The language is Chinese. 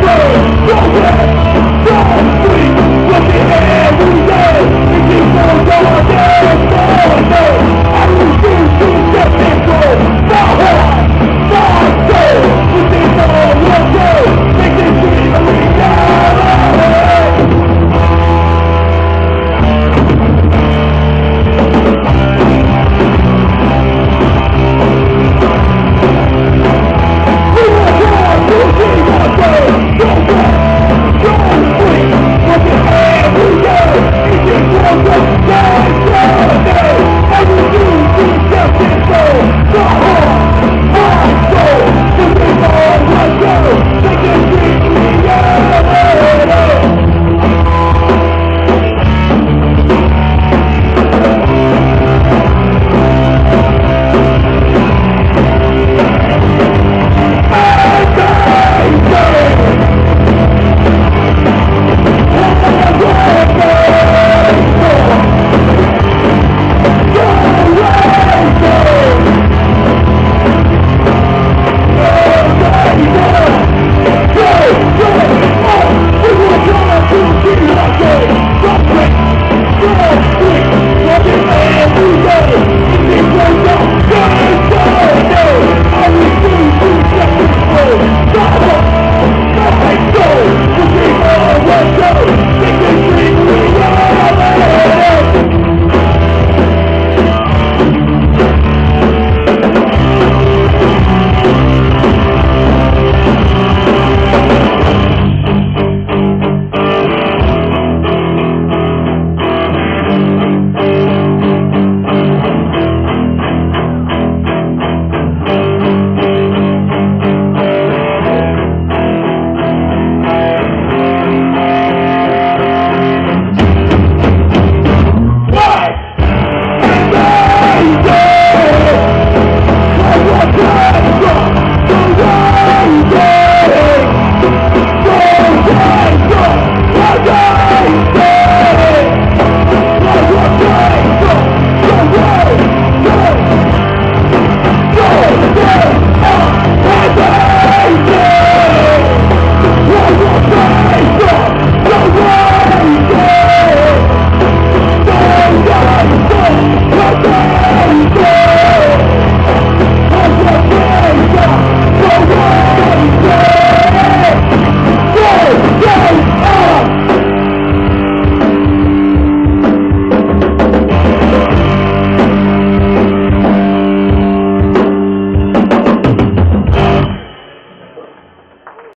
Don't